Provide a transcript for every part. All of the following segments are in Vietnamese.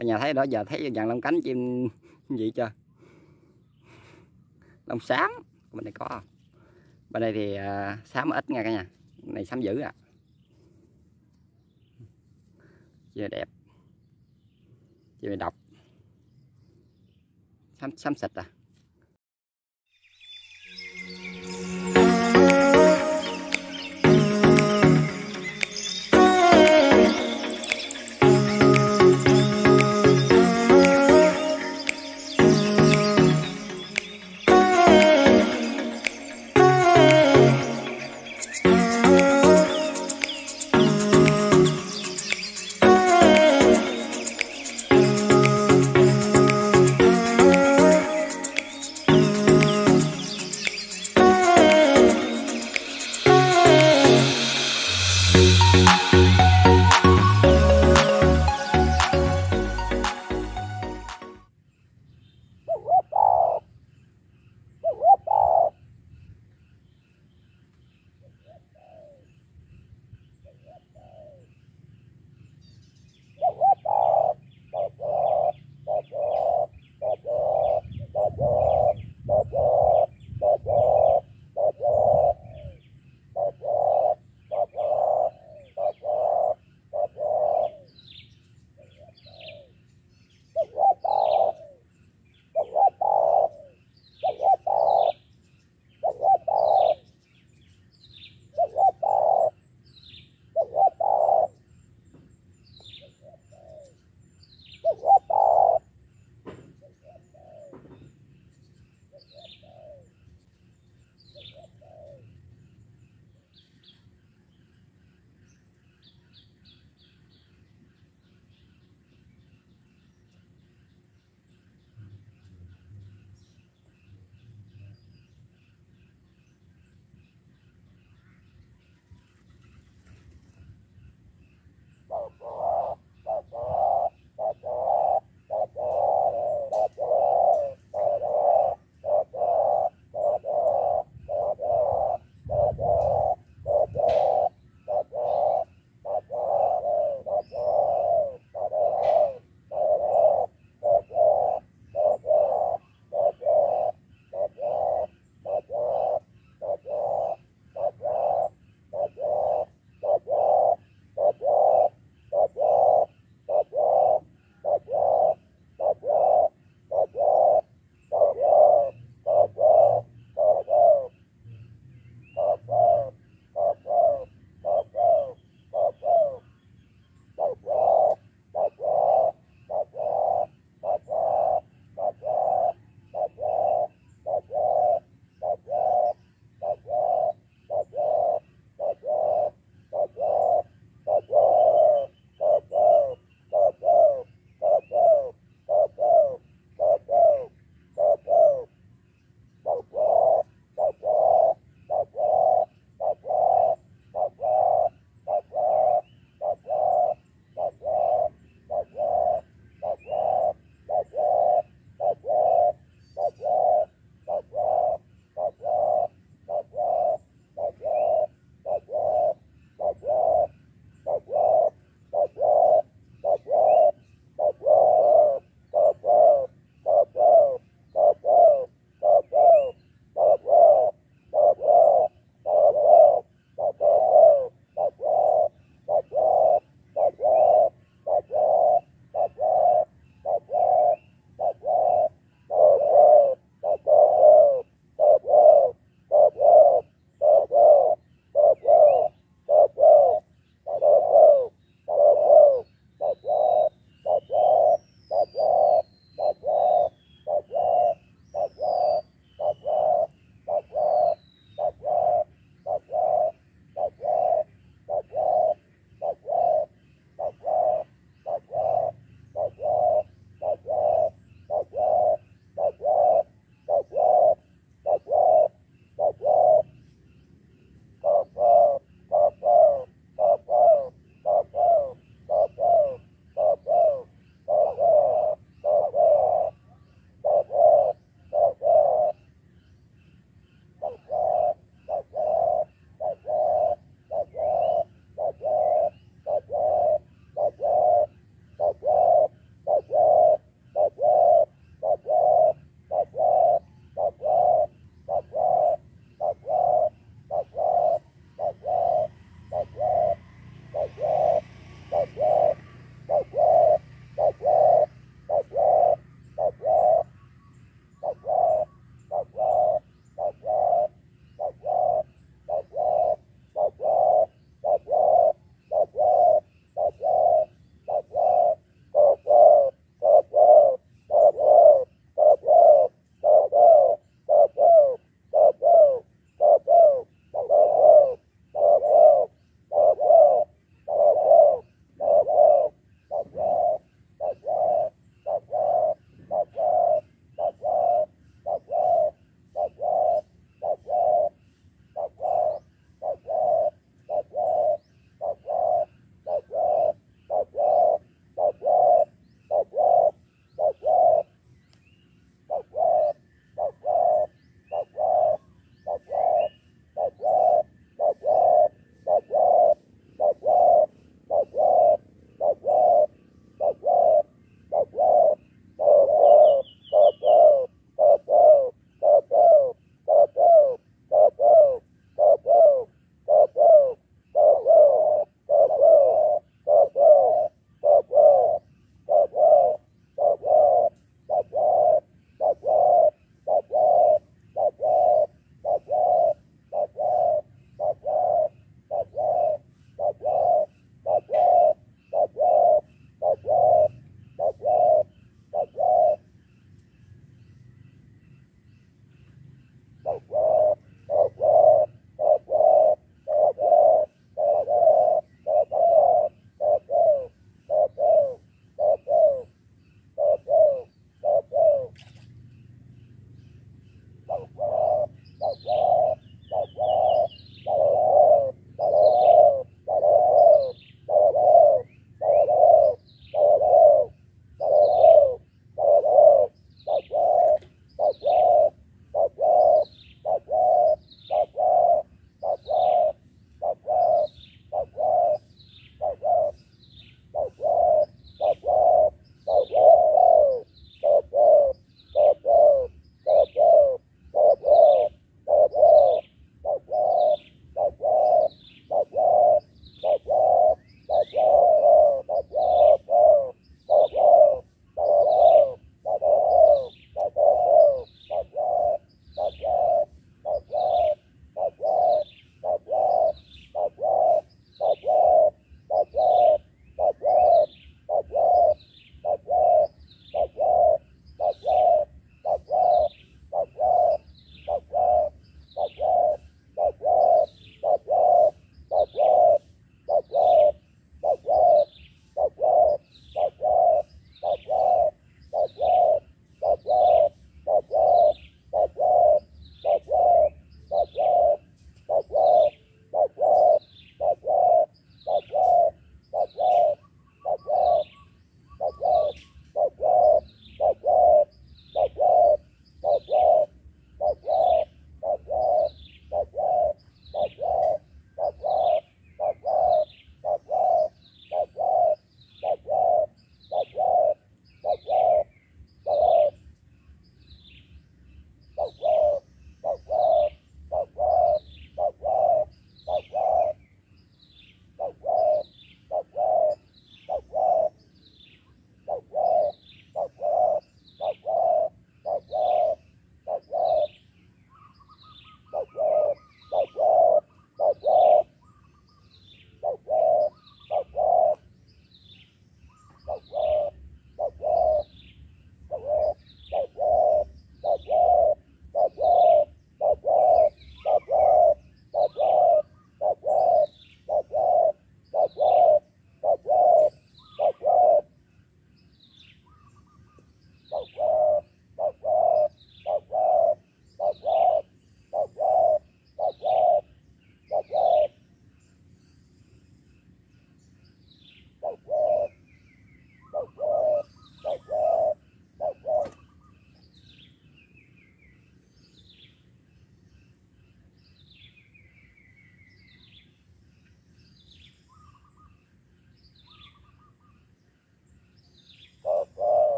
cả nhà thấy đó giờ thấy dàn lông cánh chim gì chưa? Lông xám. Bên đây có không? Bên đây thì à, xám ít nha cả nhà. Này xám dữ à. Chim đẹp. Chim độc. Xám xám xịt à?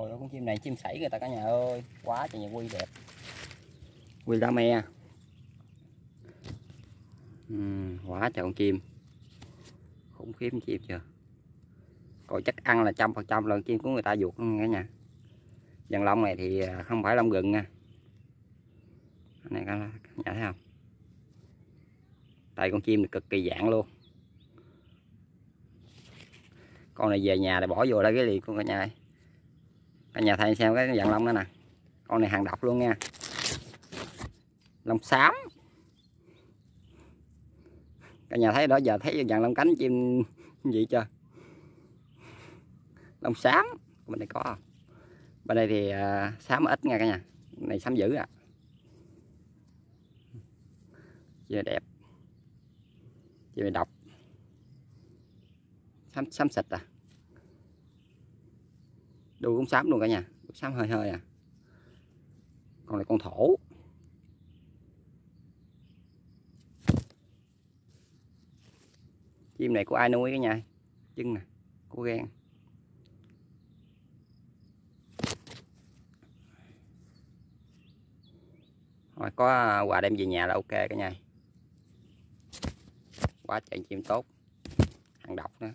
Ôi con chim này chim sảy người ta cả nhà ơi. Quá trời nhiều quy đẹp. Quy lá me uhm, Quá trời con chim. Khủng khiếp chim chưa? Coi chắc ăn là trăm phần trăm lần chim của người ta ruột cả nhà. Dần lông này thì à, không phải lông gừng nha. Này cả nhà thấy không? Tại con chim này cực kỳ dạng luôn. Con này về nhà để bỏ vô đây cái liền con cả nhà. ơi cả nhà thấy xem cái dạng lông đó nè. Con này hàng độc luôn nha. Lông xám. Cả nhà thấy đó giờ thấy dạng lông cánh chim gì chưa? Lông xám. Bên đây có. Bên đây thì uh, xám ít nha cả nhà. Này xám dữ à. Chim đẹp. Chim này độc. Xám xám xịt à đuôi cũng xám luôn cả nhà xám hơi hơi à. Còn này con thổ. Chim này của ai nuôi cả nhà? Chân nè của gan. Rồi có à, quà đem về nhà là ok cả nhà. Quá chạy chim tốt. Hàng độc nữa.